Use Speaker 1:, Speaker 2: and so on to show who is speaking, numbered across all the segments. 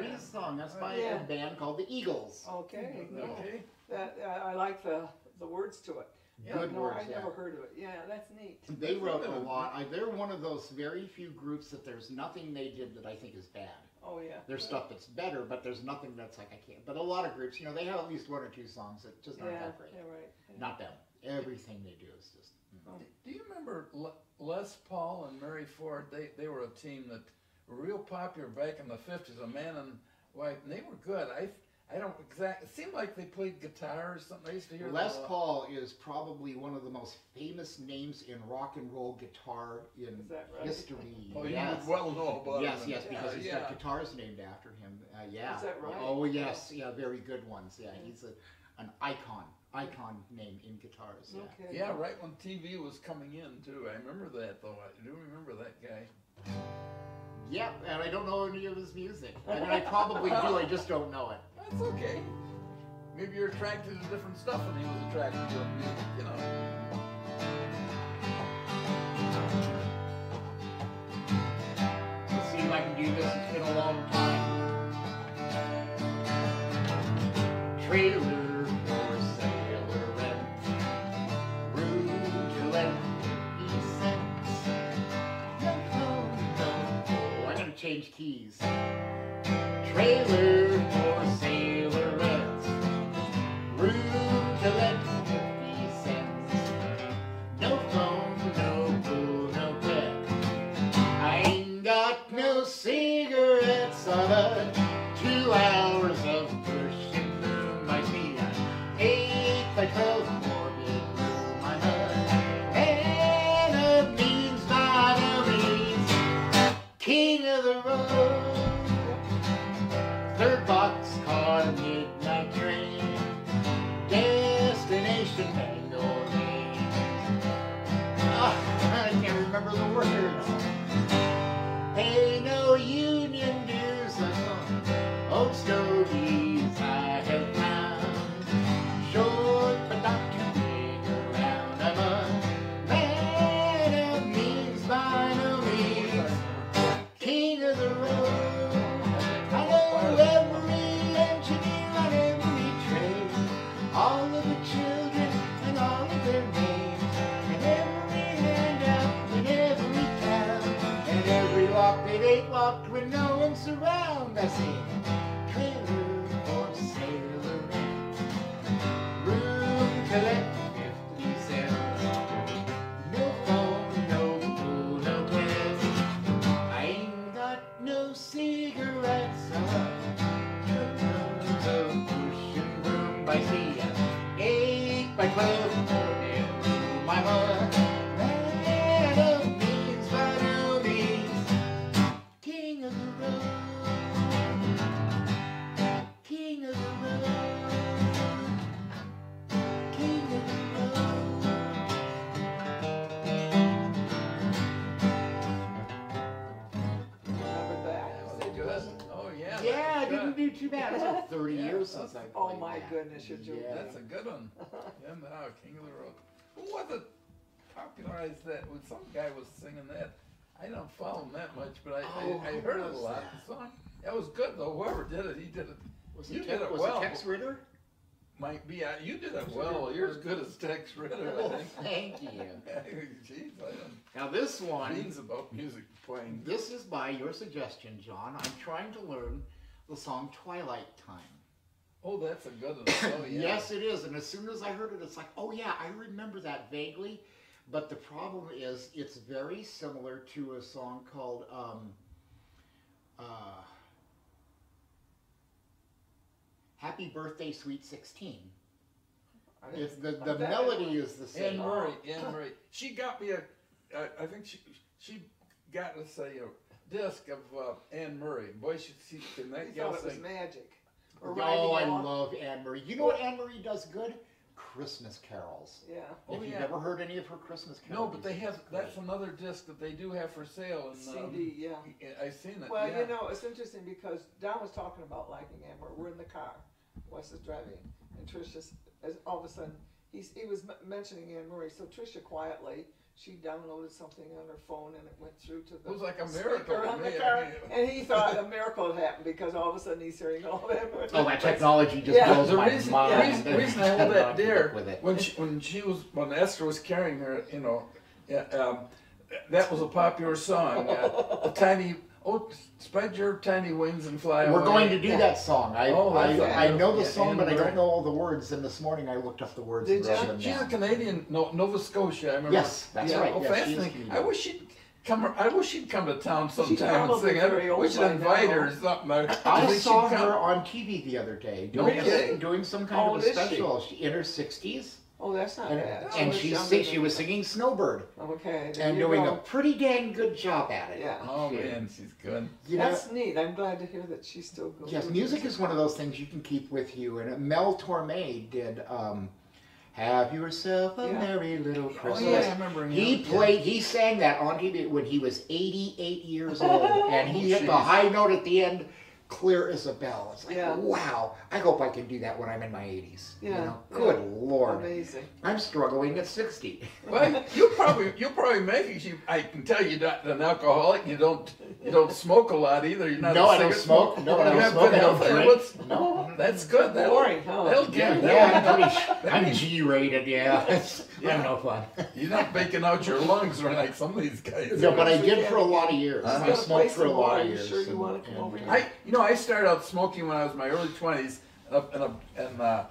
Speaker 1: prettiest song. That's uh, by
Speaker 2: Yeah.
Speaker 1: a band called the Eagles.
Speaker 2: Okay, hmm, no,
Speaker 3: Okay.
Speaker 2: that, I I like the, the words to it.
Speaker 1: Good
Speaker 2: No,
Speaker 1: words,
Speaker 2: I
Speaker 1: yeah.
Speaker 2: never heard of it, yeah, that's neat.
Speaker 1: They wrote a lot. I, they're one of those very few groups that there's nothing they did that I think is bad.
Speaker 2: Oh, yeah.
Speaker 1: There's stuff that's better, but there's nothing that's like I can't. But a lot of groups, you know, they have at least one or two songs that just aren't
Speaker 2: Yeah,
Speaker 1: that great.
Speaker 2: yeah, right. yeah.
Speaker 1: Not them. Everything they do is just. mm.
Speaker 3: Do you remember Les Paul and Mary Ford? They they were a team that were real popular back in the fifties. A man and wife, and they were good. I I don't exact. It seemed like they played guitar or something. I used to hear
Speaker 1: Les
Speaker 3: them a.
Speaker 1: Paul is probably one of the most famous names in rock and roll guitar in
Speaker 2: right?
Speaker 1: history.
Speaker 3: Oh,
Speaker 1: yes.
Speaker 3: would well know about
Speaker 1: Yes,
Speaker 3: him.
Speaker 1: yes, because he's
Speaker 3: yeah.
Speaker 1: got guitars named after him. Uh, yeah.
Speaker 2: Is that right?
Speaker 1: Oh yes, yeah, very good ones. Yeah,
Speaker 2: Yeah.
Speaker 1: he's a, an icon, icon name in guitars. Yeah.
Speaker 2: Okay.
Speaker 3: Yeah, right when TV was coming in too. I remember that though. I do remember that guy.
Speaker 1: Yep, and I don't know any of his music. I mean, I probably do. I just don't know it.
Speaker 3: That's okay. Maybe you're attracted to different stuff and he was attracted to music, you know.
Speaker 1: Let's see if I can do this. It's been a long time. Trailer change keys. Trailer too bad. It's like 30
Speaker 3: Yeah,
Speaker 1: years since I
Speaker 3: that's-
Speaker 2: Oh my
Speaker 1: that.
Speaker 2: goodness, you're joking.
Speaker 1: Yeah.
Speaker 3: That's a good one. Yeah, now King of the Road. Who was it popularized that? When some guy was singing that. I don't follow him that much, but I
Speaker 1: Oh,
Speaker 3: I, I
Speaker 1: who
Speaker 3: heard it a
Speaker 1: was
Speaker 3: lot.
Speaker 1: that?
Speaker 3: The song. That was good though. Whoever did it, he did it.
Speaker 1: Was
Speaker 3: You
Speaker 1: it,
Speaker 3: did
Speaker 1: Tex-
Speaker 3: it
Speaker 1: was
Speaker 3: well.
Speaker 1: it Tex Ritter?
Speaker 3: Might be. Uh, you did it well. You're as good as Tex Ritter, I
Speaker 1: Oh,
Speaker 3: think.
Speaker 1: thank you.
Speaker 3: Jeez, I don't
Speaker 1: Now this one,
Speaker 3: beans about music playing.
Speaker 1: this is by your suggestion, John. I'm trying to learn the song Twilight Time.
Speaker 3: Oh, that's a good one. Oh yeah.
Speaker 1: Yes, it is. And as soon as I heard it, it's like, oh yeah, I remember that vaguely. But the problem is, it's very similar to a song called um, uh, "Happy Birthday, Sweet 16." It's the the melody is the same. Anne.
Speaker 3: Murray. Anne Murray. She got me a. I I think she she got us a, uh disc of uh, Anne Murray. Boy, she, she can
Speaker 2: You
Speaker 3: that gal
Speaker 2: thought it was
Speaker 3: sing.
Speaker 2: magic. Or
Speaker 1: Oh, I
Speaker 2: riding along.
Speaker 1: love Anne Murray. You know what Anne Murray does good? Christmas carols.
Speaker 2: Yeah.
Speaker 3: Oh,
Speaker 1: if you've
Speaker 3: yeah.
Speaker 1: never heard any of her Christmas carols.
Speaker 3: No, but they have. That's another disc that they do have for sale. And um,
Speaker 2: CD, yeah.
Speaker 3: I've seen it.
Speaker 2: Well,
Speaker 3: yeah.
Speaker 2: you know, it's interesting because Don was talking about liking Amber. We're in the car. Wes is driving, and Trisha's as all of a sudden he's he was m- mentioning Anne Murray. So Trisha quietly, she downloaded something on her phone and it went through to the
Speaker 3: It was like a
Speaker 2: speaker
Speaker 3: miracle
Speaker 2: on the car, and he thought a miracle had happened because all of a sudden he's hearing all that.
Speaker 1: Oh, that technology just
Speaker 2: Yeah.
Speaker 1: blows
Speaker 3: the
Speaker 1: my
Speaker 3: reason,
Speaker 1: mind.
Speaker 3: reason, reason I hold that
Speaker 1: keep
Speaker 3: dear
Speaker 1: with it.
Speaker 3: when she when she was when Esther was carrying her, you know, yeah, um, that was a popular song. Uh, the tiny oh, spread your tiny wings and fly.
Speaker 1: We're going to do
Speaker 2: Yeah.
Speaker 1: that song. I,
Speaker 3: Oh, that's
Speaker 1: I, I know the
Speaker 3: yeah,
Speaker 1: song, but I
Speaker 3: and
Speaker 1: don't know all the words. And this morning I looked up the words and
Speaker 2: Did
Speaker 1: wrote
Speaker 2: ya?
Speaker 1: them
Speaker 3: She's a
Speaker 1: down.
Speaker 3: Canadian, no, Nova Scotia. I remember.
Speaker 1: Yes, that's
Speaker 3: yeah,
Speaker 1: right.
Speaker 3: Oh,
Speaker 1: Yes, she is
Speaker 3: fascinating.
Speaker 1: Canadian.
Speaker 3: I wish she'd come. I wish she'd come to town sometime and
Speaker 2: probably
Speaker 3: sing.
Speaker 2: very
Speaker 3: I
Speaker 2: old
Speaker 3: wish she'd
Speaker 2: by
Speaker 3: invite
Speaker 2: now.
Speaker 3: her or something. I,
Speaker 1: I
Speaker 3: think
Speaker 1: saw
Speaker 3: she'd come.
Speaker 1: her on TV the other day
Speaker 3: No
Speaker 1: doing, a,
Speaker 3: kidding.
Speaker 1: doing some kind
Speaker 2: How
Speaker 1: of a
Speaker 2: is she?
Speaker 1: special. She, in her sixties,
Speaker 2: Oh, that's not
Speaker 1: and,
Speaker 2: bad.
Speaker 1: and
Speaker 2: was
Speaker 1: she
Speaker 2: younger
Speaker 1: sing,
Speaker 2: than-
Speaker 1: she was singing Snowbird
Speaker 2: Okay. there
Speaker 1: and
Speaker 2: you
Speaker 1: doing
Speaker 2: go.
Speaker 1: a pretty dang good job at it.
Speaker 2: Yeah.
Speaker 3: Oh
Speaker 1: She-
Speaker 3: man, she's good.
Speaker 1: You know,
Speaker 2: That's neat. I'm glad to hear that she's still going.
Speaker 1: Yes, music is one of those things you can keep with you. And Mel Torme did um, "Have Yourself a
Speaker 2: Yeah.
Speaker 1: Merry Little
Speaker 3: Oh
Speaker 1: Christmas."
Speaker 3: yeah, I remember him.
Speaker 1: He
Speaker 3: yeah.
Speaker 1: played, he sang that on TV when he was 88 years old, and he hit the
Speaker 3: Jeez.
Speaker 1: high note at the end, clear as a bell. It's like,
Speaker 2: Yeah.
Speaker 1: wow! I hope I can do that when I'm in my 80s. You
Speaker 2: Yeah,
Speaker 1: know?
Speaker 2: yeah.
Speaker 1: Good lord,
Speaker 2: Amazing.
Speaker 1: I'm struggling at 60.
Speaker 3: Well, you probably you probably make it. You, I can tell you're not an alcoholic. You don't you don't smoke a lot either. You're not.
Speaker 1: no,
Speaker 3: a
Speaker 1: I don't smoke. No, I don't smoke.
Speaker 3: good
Speaker 1: I don't
Speaker 3: health.
Speaker 1: drink. No.
Speaker 3: That's good. That'll,
Speaker 2: Boring, huh?
Speaker 3: that'll
Speaker 1: Yeah,
Speaker 3: give
Speaker 1: yeah, I'm,
Speaker 3: you.
Speaker 1: pretty, I'm G-rated. Yeah, It's-
Speaker 3: Yeah.
Speaker 1: I'm no fun.
Speaker 3: You're not baking out your lungs or like some of these guys.
Speaker 1: No, but I did for a lot of years.
Speaker 3: Uh-huh.
Speaker 1: I smoked for a
Speaker 2: some
Speaker 1: lot
Speaker 2: more.
Speaker 1: of
Speaker 2: You
Speaker 1: years.
Speaker 2: sure you
Speaker 1: and-
Speaker 2: wanna come
Speaker 1: and,
Speaker 2: over here?
Speaker 3: I, you know, I started out smoking when I was in my early twenties, and, and, and uh,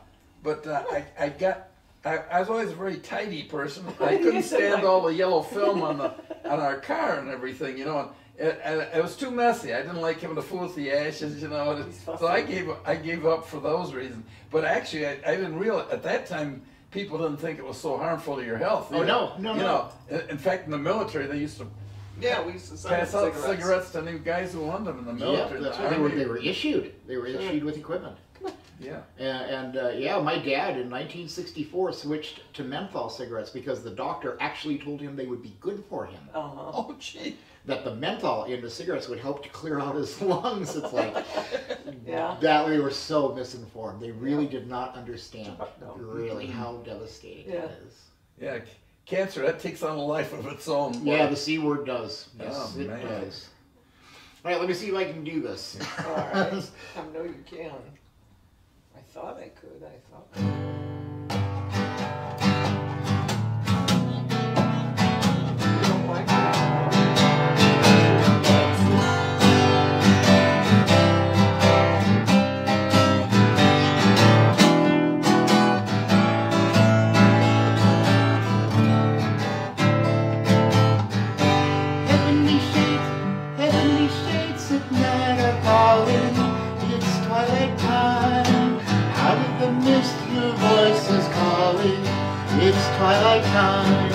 Speaker 3: but uh, I, I got, I, I was always a very tidy person. I couldn't stand all the yellow film on the on our car and everything, you know. And it, and it was too messy. I didn't like having to fool with the ashes, you know. and
Speaker 2: He's
Speaker 3: so I gave I gave up for those reasons. But actually, I, I didn't realize at that time people didn't think it was so harmful to your health.
Speaker 1: Oh,
Speaker 3: either.
Speaker 1: no, no,
Speaker 3: you
Speaker 1: no.
Speaker 3: know, in, in fact, in the military, they used to
Speaker 2: Yeah, we used to sell
Speaker 3: pass out
Speaker 2: cigarettes.
Speaker 3: cigarettes to new guys who wanted them in the
Speaker 1: Yeah,
Speaker 3: military.
Speaker 1: that's
Speaker 3: the
Speaker 1: what they were. They were issued. They were
Speaker 2: Sure.
Speaker 1: issued with equipment.
Speaker 3: Yeah.
Speaker 1: And, and uh, yeah, my dad in 1964 switched to menthol cigarettes because the doctor actually told him they would be good for him.
Speaker 2: Uh-huh.
Speaker 3: Oh, gee.
Speaker 1: That the menthol in the cigarettes would help to clear out his lungs. It's like
Speaker 2: Yeah.
Speaker 1: that we were so misinformed. They really did not understand
Speaker 2: No.
Speaker 1: really how devastating
Speaker 2: Yeah.
Speaker 1: it is.
Speaker 3: Yeah, cancer that takes on a life of its own.
Speaker 1: Yeah, the C word does. Yes,
Speaker 3: Oh,
Speaker 1: it
Speaker 3: man.
Speaker 1: does. All right, let me see if I can do this.
Speaker 2: All right. I know you can. I thought I could. I thought.
Speaker 1: Twilight time.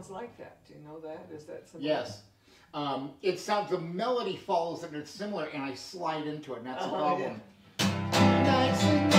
Speaker 2: Sounds like that? Do you know that? Is that something?
Speaker 1: Yes. Um, it sounds, the melody follows and it's similar, and I slide into it, and that's the
Speaker 2: Oh,
Speaker 1: problem. Nights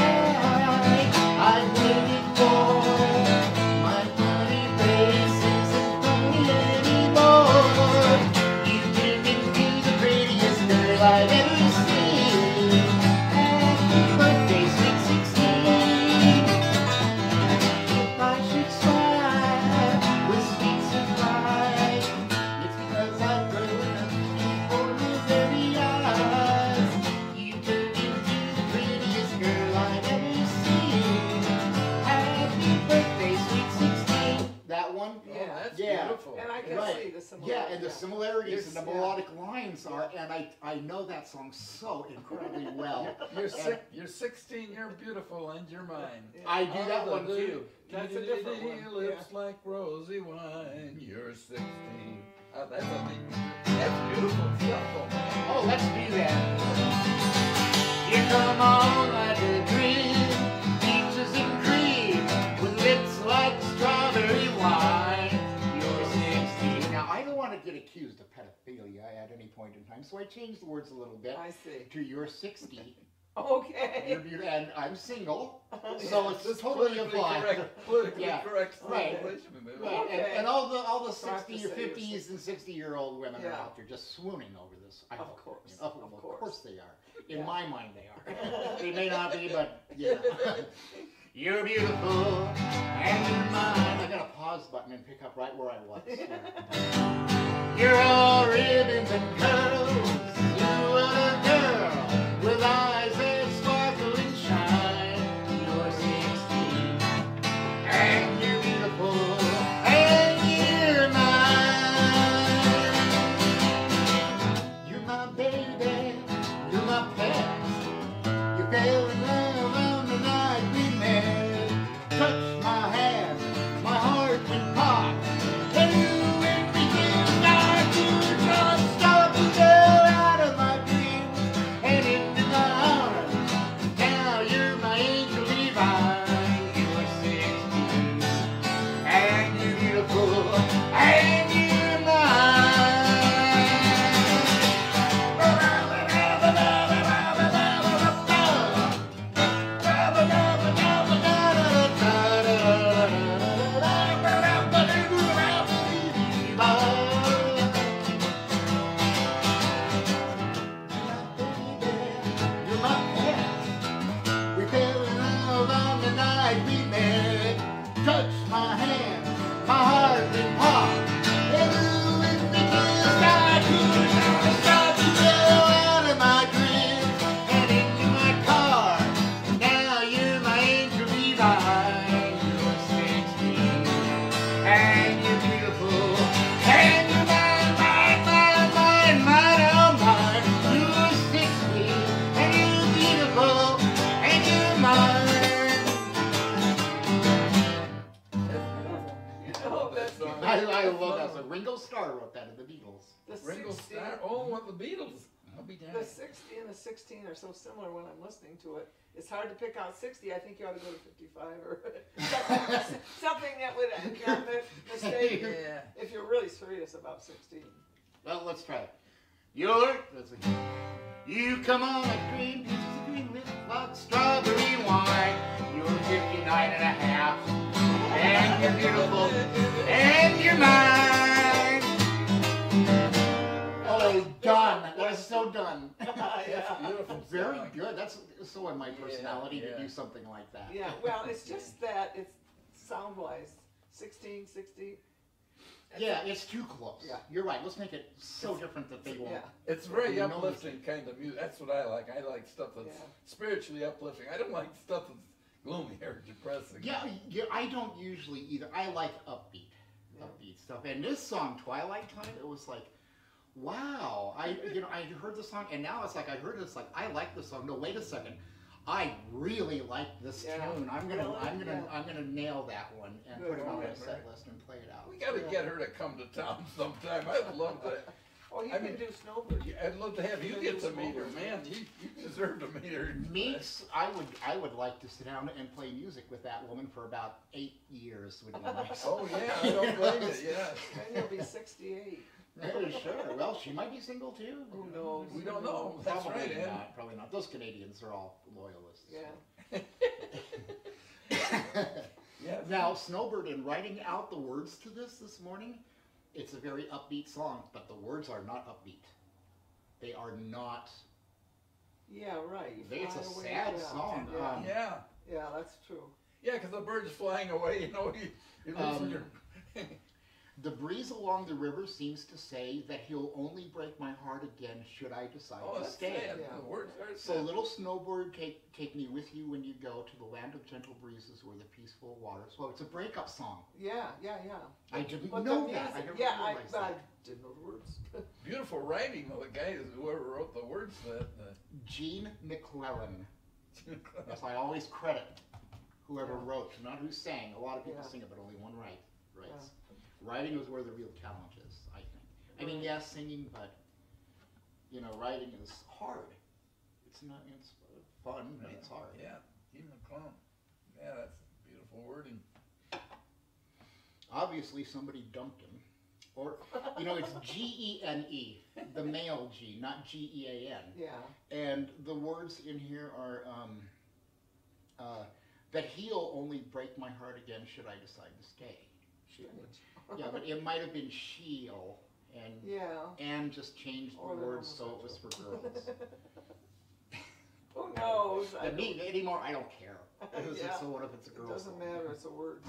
Speaker 1: and I, I know that song so incredibly well.
Speaker 3: You're six, you're 16, you're beautiful, and you're mine.
Speaker 2: Yeah.
Speaker 1: I do that one
Speaker 3: the
Speaker 1: too.
Speaker 2: That's a different one,
Speaker 3: Lips like rosy wine. You're 16. Uh, that's, a, that's beautiful stuff, oh.
Speaker 1: Oh, let's do that. You come on like a dream, and cream, with lips like strawberry wine. You're 16. Now, I don't want to get accused of pedophilia at any point in time, so I changed the words a little bit
Speaker 2: I see.
Speaker 1: to you're 60.
Speaker 2: Okay.
Speaker 1: You're, and I'm single, oh, so it's
Speaker 3: This
Speaker 1: totally applied.
Speaker 3: correct, politically
Speaker 1: Yeah,
Speaker 3: correct
Speaker 1: right. Right, and,
Speaker 2: Okay.
Speaker 1: and all the all the
Speaker 2: So
Speaker 1: sixty or fifties and sixty year old women are out there just swooning over this. I
Speaker 2: Of course,
Speaker 1: You know, Of,
Speaker 2: of
Speaker 1: of
Speaker 2: course.
Speaker 1: course they are. In
Speaker 2: Yeah.
Speaker 1: my mind, they are. they may not be, but yeah. You're beautiful and you're mine. I got a pause button and pick up right where I was. You're all ribbons and curls. You are a girl with eyes to
Speaker 2: pick out 60. I think you ought to go to 55 or something, something that would uh, yeah, mi- mistake
Speaker 3: Yeah.
Speaker 2: if you're really serious about 16.
Speaker 1: Well, let's try it. You're, let's see. You come on like green peaches and green lips like strawberry wine. You're 59 and a half. And you're beautiful. And you're mine. Oh, done. That is so done.
Speaker 2: yeah.
Speaker 3: Beautiful.
Speaker 1: Very
Speaker 3: song.
Speaker 1: good. That's so in my personality
Speaker 3: yeah.
Speaker 1: to do something like that.
Speaker 2: Yeah, well, it's just that it's sound wise 16, 60.
Speaker 1: Yeah, it's too close.
Speaker 2: Yeah.
Speaker 1: You're right. Let's make it so different that they won't.
Speaker 2: Yeah.
Speaker 3: It's very uplifting kind of music. That's what I like. I like stuff that's
Speaker 2: Yeah.
Speaker 3: spiritually uplifting. I don't like stuff that's gloomy or depressing.
Speaker 1: Yeah, yeah, I don't usually either. I like upbeat,
Speaker 2: Yeah.
Speaker 1: upbeat stuff. And this song, Twilight Time, it was like, wow, I you know I heard the song and now it's like I heard this like I like this song. No, wait a second. I really like this
Speaker 2: yeah.
Speaker 1: tune. I'm gonna,
Speaker 2: really?
Speaker 1: I'm gonna,
Speaker 2: yeah.
Speaker 1: I'm gonna nail that one and
Speaker 2: Good
Speaker 1: put it on my set list and play it out.
Speaker 3: We gotta
Speaker 2: yeah.
Speaker 3: get her to come to town sometime. I'd love to.
Speaker 2: Oh, you
Speaker 3: I
Speaker 2: can
Speaker 3: mean,
Speaker 2: do Snowbird.
Speaker 3: I'd love to have you,
Speaker 2: you
Speaker 3: get to meet her, man. You, you deserve to meet her.
Speaker 1: Meeks, I would, I would like to sit down and play music with that woman for about eight years. Would you, nice.
Speaker 3: Oh yeah, I don't blame it. Yeah,
Speaker 2: and you'll be 68.
Speaker 1: Very sure. Well, she might be single too.
Speaker 2: Who knows?
Speaker 3: We don't know. That's
Speaker 1: Probably
Speaker 3: right,
Speaker 1: not. Probably not. Those Canadians are all loyalists.
Speaker 2: Yeah.
Speaker 3: Yeah.
Speaker 1: Now, Snowbird, in writing out the words to this this morning, it's a very upbeat song, but the words are not upbeat. They are not.
Speaker 2: Yeah, right.
Speaker 1: It's a sad
Speaker 2: yeah.
Speaker 1: song.
Speaker 2: Yeah.
Speaker 1: Um,
Speaker 3: yeah.
Speaker 2: Yeah, that's true.
Speaker 3: Yeah, because the bird's flying away, you know, you, you're
Speaker 1: Um, losing
Speaker 3: your...
Speaker 1: The breeze along the river seems to say that he'll only break my heart again should I decide
Speaker 3: Oh,
Speaker 1: to
Speaker 3: that's
Speaker 1: stay.
Speaker 3: sad,
Speaker 2: Yeah.
Speaker 3: the words are
Speaker 1: So,
Speaker 3: sad.
Speaker 1: little snowbird, take take me with you when you go to the land of gentle breezes where the peaceful waters flow. It's a breakup song.
Speaker 2: Yeah, yeah, yeah.
Speaker 1: I didn't
Speaker 2: But
Speaker 1: know
Speaker 2: the
Speaker 1: that. I
Speaker 2: music,
Speaker 1: never
Speaker 2: yeah, I,
Speaker 1: realized
Speaker 2: I
Speaker 1: that.
Speaker 2: didn't know the words.
Speaker 3: Beautiful writing of the guy, whoever wrote the words to that. uh,
Speaker 1: Gene MacLellan. Yes, I always credit whoever
Speaker 2: Yeah.
Speaker 1: wrote, not who sang. A lot of people
Speaker 2: Yeah.
Speaker 1: sing it, but only one write, writes. Writing is where the real challenge is, I think. I mean,
Speaker 2: Right.
Speaker 1: yes, singing, but you know, writing is hard. It's not. It's fun, but it's hard.
Speaker 3: Yeah, Gene MacLellan. Yeah, that's a beautiful wording.
Speaker 1: Obviously, somebody dumped him, or you know, it's G E N E, the male G, not G E A N.
Speaker 2: Yeah,
Speaker 1: And the words in here are um, uh, that he'll only break my heart again should I decide to stay.
Speaker 2: strange.
Speaker 1: Yeah, but it might have been she'll, oh, and
Speaker 2: Yeah.
Speaker 1: and just changed oh, the
Speaker 2: Or
Speaker 1: words so it was for girls.
Speaker 2: Who knows? I
Speaker 1: And me anymore, I don't care. It's-
Speaker 2: Yeah.
Speaker 1: So what if it's a
Speaker 2: It
Speaker 1: girl?
Speaker 2: doesn't
Speaker 1: song?
Speaker 2: matter, it's a word.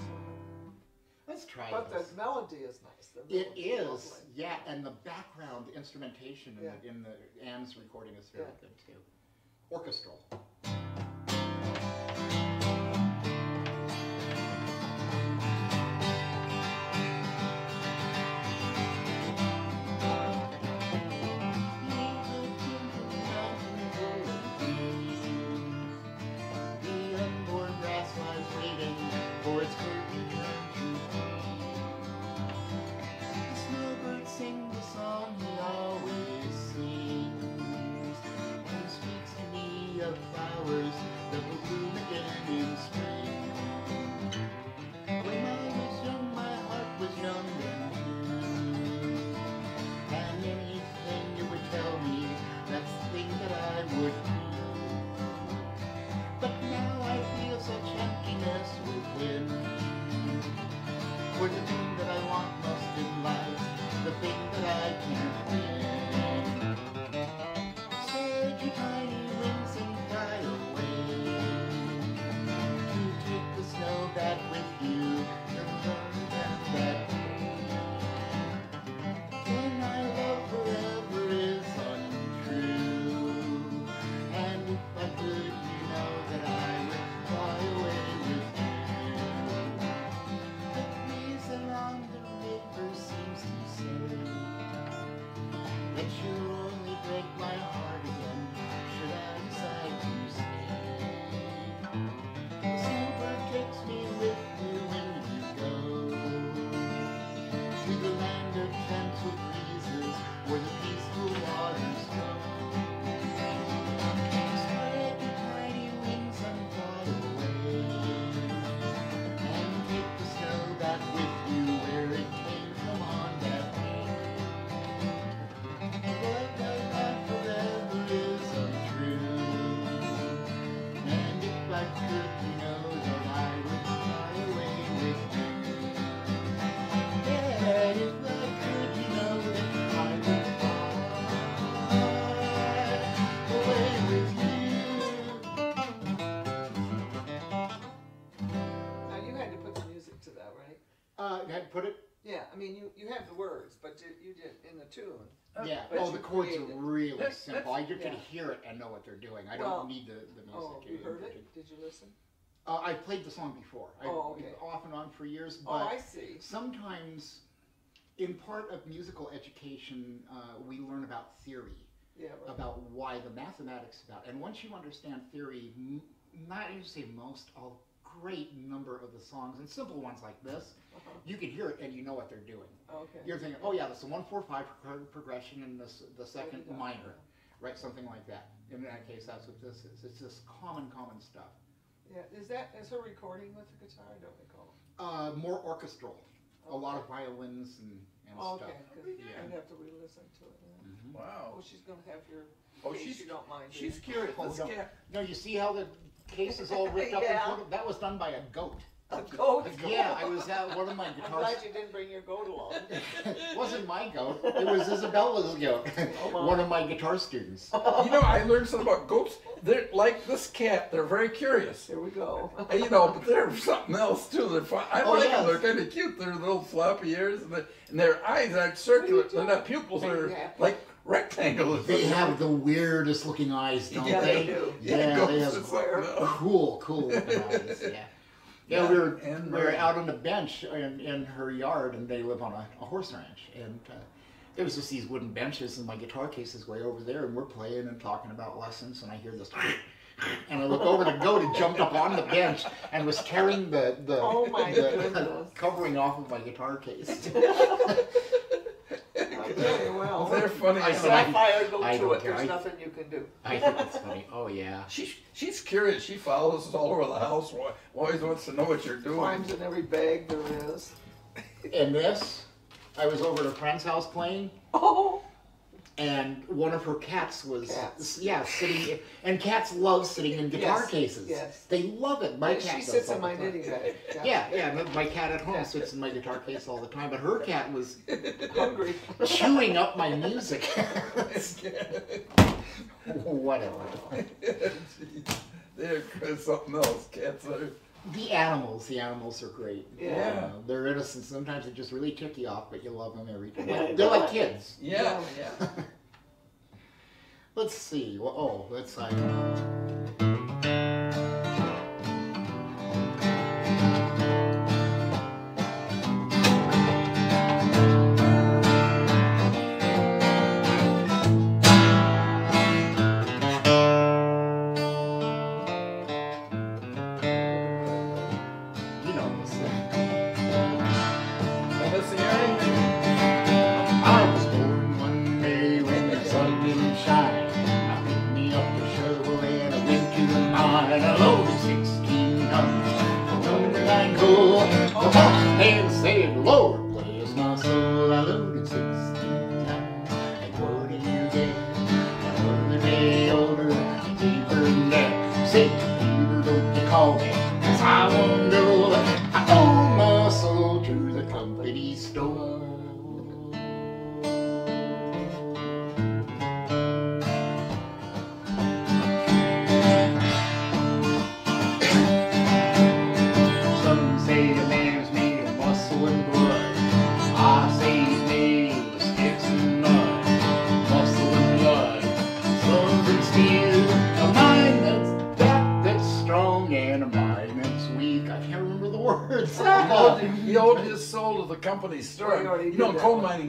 Speaker 1: Let's try
Speaker 2: But
Speaker 1: this.
Speaker 2: the melody is nice. the
Speaker 1: It
Speaker 2: melody
Speaker 1: is,
Speaker 2: lovely.
Speaker 1: yeah, and the background instrumentation in, the, in the Anne's recording is very
Speaker 2: Yeah.
Speaker 1: good too. Orchestral.
Speaker 2: Put
Speaker 1: it.
Speaker 2: Yeah, I mean, you, you have the words, but you, you did in the tune.
Speaker 1: Yeah.
Speaker 2: But
Speaker 1: Oh,
Speaker 2: you
Speaker 1: the chords are
Speaker 2: created-
Speaker 1: really
Speaker 3: That's-
Speaker 1: simple. I just
Speaker 2: yeah.
Speaker 1: can hear it and know what they're doing. I
Speaker 2: Well,
Speaker 1: don't need the, the music.
Speaker 2: Oh, you
Speaker 1: in
Speaker 2: heard
Speaker 1: particular.
Speaker 2: it? Did you listen?
Speaker 1: Uh, I played the song before. I,
Speaker 2: Oh, okay.
Speaker 1: Off and on for years, but
Speaker 2: Oh, I see.
Speaker 1: sometimes, in part of musical education, uh, we learn about theory,
Speaker 2: Yeah, right.
Speaker 1: about why the mathematics about. And once you understand theory, m- not even say most, a great number of the songs, and simple ones like this,
Speaker 2: Uh-huh.
Speaker 1: you can hear it and you know what they're doing.
Speaker 2: Okay.
Speaker 1: You're thinking, oh yeah, that's a one four five pro- progression and this the second
Speaker 2: Yeah.
Speaker 1: minor, right? Something like that. In that case, that's what this is. It's just common, common stuff.
Speaker 2: Yeah, is that, is her recording with the guitar? I don't recall.
Speaker 1: Uh, more orchestral. A lot of violins and, and
Speaker 2: Oh,
Speaker 1: stuff.
Speaker 2: Okay, 'cause
Speaker 1: Yeah.
Speaker 2: I'd have to re-listen to it. yeah.
Speaker 1: Mhm.
Speaker 3: Wow.
Speaker 2: Oh, she's gonna have your,
Speaker 3: Oh,
Speaker 2: in case
Speaker 3: she's
Speaker 2: you don't mind.
Speaker 3: she's
Speaker 2: do
Speaker 3: curious.
Speaker 1: Oh, no. No, you see how the case is all ripped up in
Speaker 2: Yeah.
Speaker 1: front of That was done by a goat.
Speaker 2: A goat?
Speaker 1: Yeah, I was at one of my
Speaker 2: I'm
Speaker 1: guitars.
Speaker 2: glad you didn't bring your goat along.
Speaker 1: it wasn't my goat. It was Isabella's goat.
Speaker 2: Oh,
Speaker 1: one of my guitar students.
Speaker 3: You know, I learned something about goats. They're like this cat. They're very curious.
Speaker 2: Here we go.
Speaker 3: And, you know, but they're something else too. They're fun. I
Speaker 1: Oh,
Speaker 3: like
Speaker 1: yes.
Speaker 3: them. They're kind of cute. They're little floppy ears, and, the, and their eyes aren't circular. They're not pupils. They're
Speaker 2: Yeah.
Speaker 3: like rectangles.
Speaker 1: They have the weirdest looking eyes, don't
Speaker 2: Yeah,
Speaker 1: they?
Speaker 2: they do.
Speaker 1: Yeah,
Speaker 3: goats
Speaker 1: they have
Speaker 3: something else.
Speaker 1: cool, cool looking eyes. Yeah. Yeah,
Speaker 3: Yeah,
Speaker 1: we were
Speaker 3: and
Speaker 1: we were out on the bench in, in her yard, and they live on a, a horse ranch, and uh, there was just these wooden benches, and my guitar case is way over there, and we're playing and talking about lessons, and I hear this. And I look over, the goat had jumped up on the bench and was tearing the the,
Speaker 2: Oh my
Speaker 1: the covering off of my guitar case.
Speaker 2: I well.
Speaker 3: They're funny.
Speaker 1: I
Speaker 3: as
Speaker 1: said, I-
Speaker 2: Sapphire, go
Speaker 1: I
Speaker 2: to
Speaker 1: don't
Speaker 2: it,
Speaker 1: care.
Speaker 2: there's
Speaker 1: I-
Speaker 2: nothing you can do.
Speaker 1: I think it's funny. Oh yeah.
Speaker 3: She, she's curious. She follows us all over the house. wa- Always wants to know what you're doing.
Speaker 2: Climbs in every bag there is.
Speaker 1: And this, I was over at a friend's house playing,
Speaker 2: Oh,
Speaker 1: and one of her cats was
Speaker 2: Cats.
Speaker 1: yeah sitting and cats love sitting in guitar
Speaker 2: Yes,
Speaker 1: cases
Speaker 2: yes.
Speaker 1: they love it my
Speaker 2: and
Speaker 1: cat
Speaker 2: she sits in my knitting bag.
Speaker 1: yeah yeah my cat at home sits in my guitar case all the time but her cat was
Speaker 2: Hungry.
Speaker 1: chewing up my music whatever
Speaker 3: They're something else. Cats are.
Speaker 1: The animals the animals are great.
Speaker 2: Yeah.
Speaker 1: Uh, they're innocent. Sometimes they just really tick you off but you love them every time
Speaker 2: Yeah,
Speaker 1: they're like kids.
Speaker 3: Yeah, yeah.
Speaker 1: let's see. Well, oh let's uh,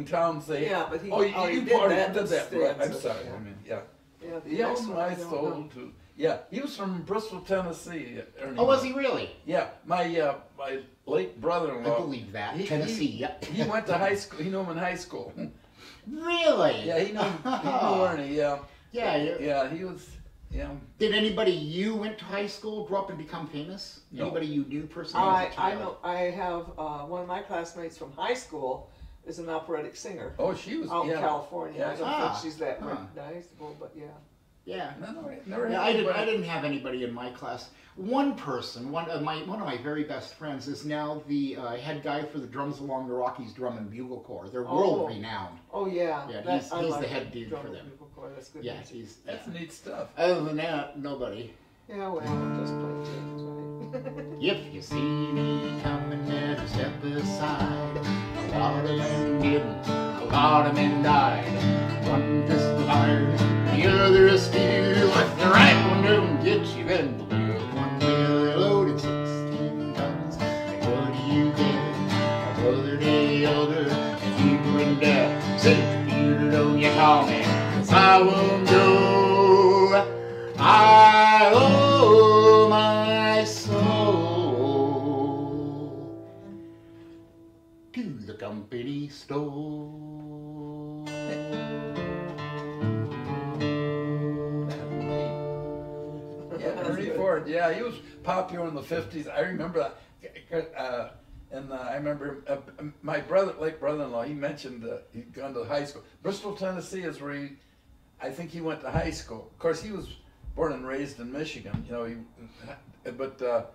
Speaker 2: did that
Speaker 3: coal towns, they.
Speaker 2: Yeah, but he
Speaker 3: oh, you,
Speaker 2: already
Speaker 3: you
Speaker 2: did
Speaker 3: already
Speaker 2: that
Speaker 3: did that. Right. I'm sorry.
Speaker 2: yeah.
Speaker 3: I mean, yeah.
Speaker 2: Yeah, the
Speaker 3: He
Speaker 2: next
Speaker 3: my
Speaker 2: I don't
Speaker 3: soul
Speaker 2: know.
Speaker 3: to. Yeah, he was from Bristol, Tennessee. Ernie.
Speaker 1: Oh, was he really?
Speaker 3: Yeah, my uh, my late brother-in-law.
Speaker 1: I believe that.
Speaker 3: He-
Speaker 1: Tennessee,
Speaker 3: he-
Speaker 1: yep.
Speaker 3: He went to high school. He knew him in high school.
Speaker 1: Really?
Speaker 3: Yeah, he knew. He knew Ernie. Yeah.
Speaker 1: Yeah, yeah.
Speaker 3: Yeah, he was. Yeah.
Speaker 1: Did anybody you went to high school grow up and become famous?
Speaker 3: No.
Speaker 1: Anybody you knew personally?
Speaker 2: I,
Speaker 1: as a
Speaker 2: I
Speaker 1: child?
Speaker 2: know, I have, uh, one of my classmates from high school is an operatic singer
Speaker 3: Oh, she was.
Speaker 2: out
Speaker 3: yeah.
Speaker 2: in California. I don't
Speaker 1: Ah,
Speaker 2: think she's that
Speaker 1: huh.
Speaker 2: recognizable, but yeah.
Speaker 1: Yeah.
Speaker 3: No, no, I never
Speaker 1: Yeah, I didn't. I didn't have anybody in my class. One person, one of my one of my very best friends, is now the uh, head guy for the Drums Along the Rockies Drum and Bugle Corps. They're
Speaker 2: Oh.
Speaker 1: world renowned.
Speaker 2: Oh, yeah.
Speaker 1: Yeah,
Speaker 2: that-
Speaker 1: he's- he's
Speaker 2: like
Speaker 1: the head dude for
Speaker 2: and
Speaker 1: them.
Speaker 2: bugle corps, That's good.
Speaker 1: Yeah,
Speaker 2: music.
Speaker 1: he's.
Speaker 3: That's neat stuff.
Speaker 1: Other than that, nobody.
Speaker 2: Yeah, well, just play tunes, right?
Speaker 1: If you see me coming, never step aside. A lot of men didn't, a lot of men died. One of iron, the other is steel. If the right one don't get you, the one will. Loaded 16 tons, and what do you get? A brother day older, and deeper in debt. Say, you don't, you call me, 'cause I won't go. I penny store.
Speaker 3: Yeah, Ernie Ford. Yeah, he was popular in the fifties. I remember that. Uh, and uh, I remember uh, my brother, late brother-in-law, he mentioned uh, he'd gone to high school. Bristol, Tennessee is where he, I think he went to high school. Of course, he was born and raised in Michigan. You know, he, but uh,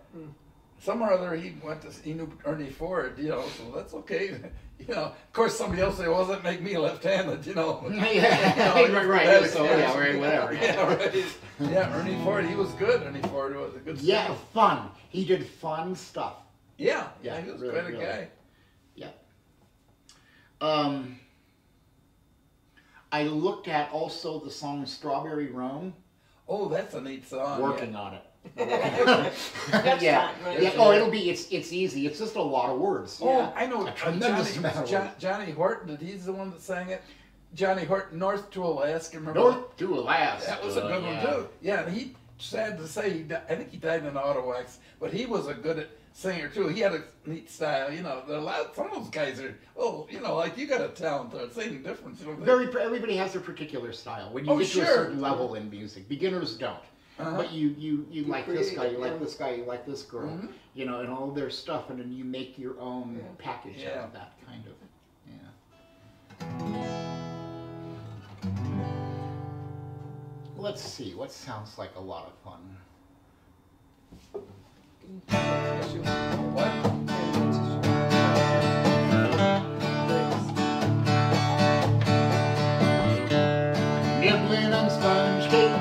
Speaker 3: somewhere or other he went to. He knew Ernie Ford. You know, so that's okay. You know, of course, somebody else say, "Well, does that make me left-handed?" You know.
Speaker 1: yeah,
Speaker 3: You know,
Speaker 1: right, right. So yeah, right, whatever.
Speaker 3: Yeah, right. Yeah, Ernie Ford, he was good. Ernie Ford was a good.
Speaker 1: Yeah, fun. He did fun stuff.
Speaker 3: Yeah,
Speaker 1: Yeah,
Speaker 3: yeah, he was
Speaker 1: really,
Speaker 3: quite a
Speaker 1: really.
Speaker 3: guy.
Speaker 1: Yeah. Um, I looked at also the song Strawberry Roan,
Speaker 3: Oh, that's a neat song.
Speaker 1: working on it.
Speaker 2: Next
Speaker 1: yeah.
Speaker 2: time, right?
Speaker 1: yeah. Oh, it'll be. It's it's easy. It's just a lot of words.
Speaker 3: Yeah. Oh,
Speaker 2: Yeah.
Speaker 3: I know.
Speaker 1: A tremendous
Speaker 3: Johnny,
Speaker 1: amount of
Speaker 3: Jo-
Speaker 1: words.
Speaker 3: Johnny Horton, he's the one that sang it? Johnny Horton, North to Alaska. Remember?
Speaker 1: North to Alaska.
Speaker 3: That was a good
Speaker 1: yeah.
Speaker 3: one too. Yeah, and he sad to say he di- I think he died in an auto accident, but he was a good singer too. He had a neat style. You know, there are a lot. Some of those guys are. Oh, you know, like you got a talent there. Same difference. You know,
Speaker 1: Very. Everybody has their particular style. When you
Speaker 3: Oh,
Speaker 1: get to a
Speaker 3: sure.
Speaker 1: certain level in music, beginners don't.
Speaker 3: Uh-huh.
Speaker 1: But you you you like this guy, you like
Speaker 2: yeah.
Speaker 1: this guy, you like this girl,
Speaker 3: Mhm.
Speaker 1: you know, and all their stuff, and then you make your own
Speaker 2: Yeah.
Speaker 1: package out of that kind of. Yeah. Let's see. What sounds like a lot of fun?
Speaker 3: What?
Speaker 1: Nibbling on sponge cake,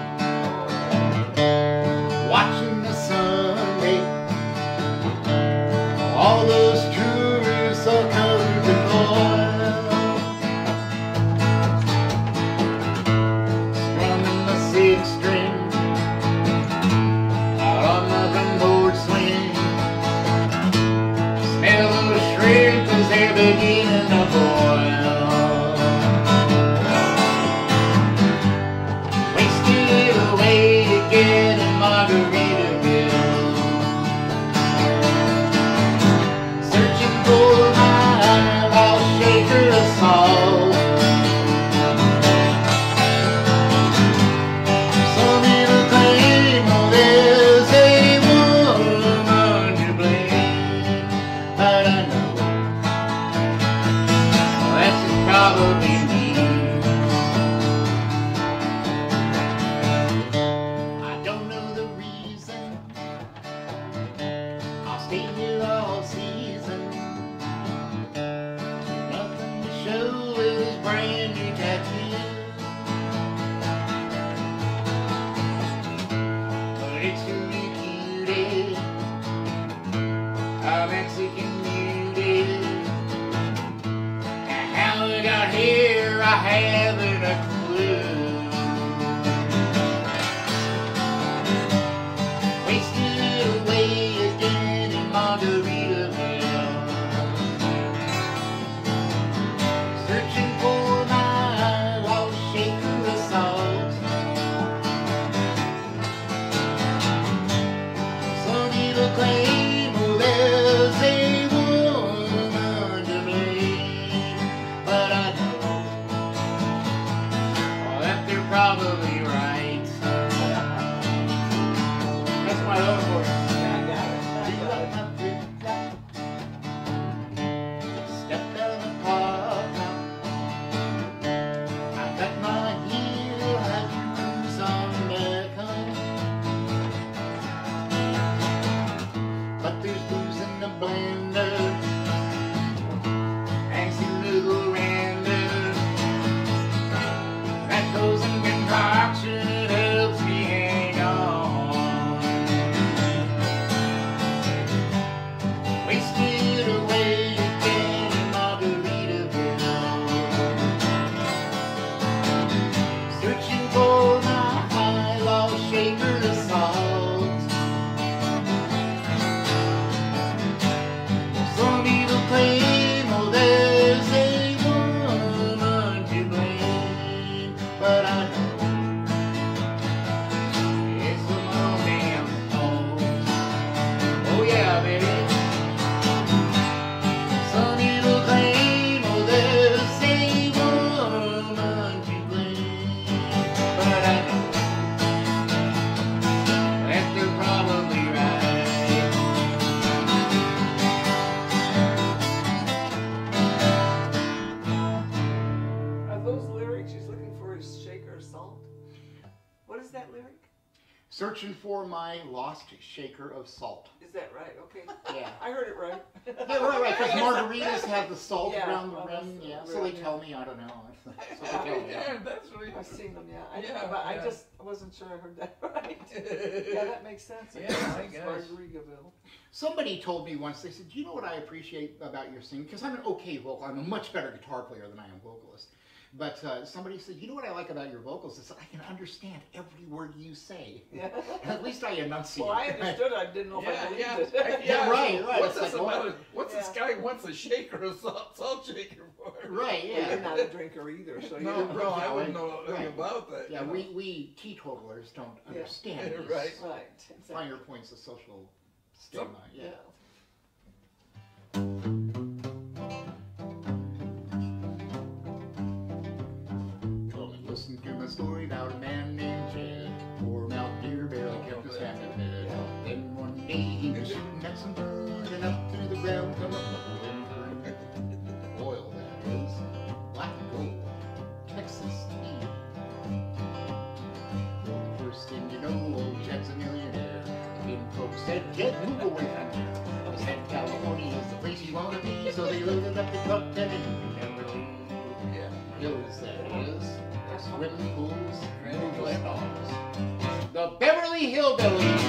Speaker 1: my lost shaker of salt. Is that right?
Speaker 2: Okay.
Speaker 1: Yeah.
Speaker 2: I heard it right.
Speaker 1: Yeah, right, right. Because margaritas have the salt
Speaker 2: Yeah,
Speaker 1: around the rim.
Speaker 2: Oh, that's
Speaker 1: Yeah.
Speaker 2: the
Speaker 1: So they
Speaker 2: rim,
Speaker 1: tell me. I don't know. That's what they tell me.
Speaker 3: Yeah, that's really.
Speaker 2: I've seen them, yeah. I,
Speaker 3: Yeah,
Speaker 2: but I just wasn't sure I heard that right. yeah, that makes sense.
Speaker 3: Yeah, I
Speaker 2: It's
Speaker 3: guess.
Speaker 2: Margaritaville.
Speaker 1: Somebody told me once. They said, "Do you know what I appreciate about your singing? Because I'm an okay vocal. I'm a much better guitar player than I am vocalist." But uh, somebody said, "You know what I like about your vocals is I can understand every word you say.
Speaker 2: Yeah.
Speaker 1: At least I enunciate."
Speaker 2: Well, I understood. I didn't know if I
Speaker 3: Yeah,
Speaker 2: believed
Speaker 3: yeah,
Speaker 2: it.
Speaker 3: I-
Speaker 1: Yeah, right, right.
Speaker 3: What's this
Speaker 1: like,
Speaker 3: about? it? What's this guy wants a shaker, a salt, salt shaker for?
Speaker 1: Right.
Speaker 2: Well,
Speaker 1: Yeah.
Speaker 2: You're not a drinker either, so
Speaker 3: No,
Speaker 2: you
Speaker 3: no, I wouldn't know anything
Speaker 1: right.
Speaker 3: about that.
Speaker 1: Yeah,
Speaker 3: you know.
Speaker 1: we, we teetotalers don't
Speaker 2: Yeah.
Speaker 1: understand
Speaker 3: Yeah,
Speaker 1: these
Speaker 3: right.
Speaker 2: Right. Exactly.
Speaker 1: finer points of social stigma.
Speaker 2: Yeah.
Speaker 1: Yeah. Listen to my story about a man named Jed. Poor Mount Deer barely kept his family fed. Then one day he was shooting at some food and up through the ground come a fruit. Oil that is, black and gold, Texas tea. Well, the first thing you know, old Jed's a millionaire. When folks said, Jed, move away from here. They said California is the place you want to be, so they loaded up the truck and it never leave.
Speaker 3: Yeah.
Speaker 1: Hills, that is. Swimming pools, movie stars. The Beverly Hillbillies.